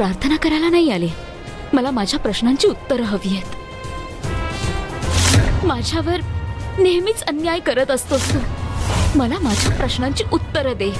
प्रार्थना करायला नाही आले. मला माझ्या प्रश्नांची उत्तरं हवी आहेत. माझ्यावर नेहमीच अन्याय करत असतोस तू. मला माझ्या प्रश्नांची उत्तरं दे.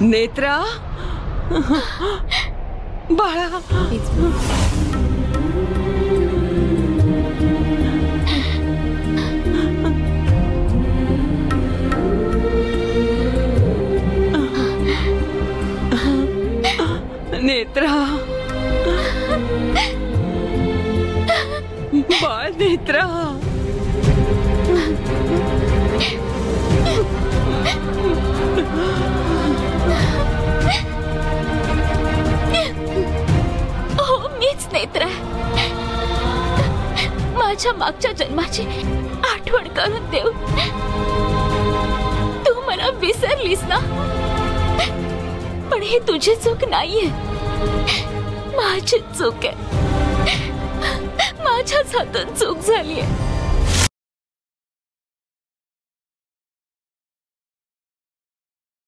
नेत्रा? बाळा. नेत्रा. बाळ नेत्रा. मीच नेत्र माझ्या मागच्या जन्माची आठवण करून देऊ। तू मला विसरलीस ना? पण ही तुझी चूक नाहीये। माझी चूक आहे। माझ्याच हातून चूक झालीये।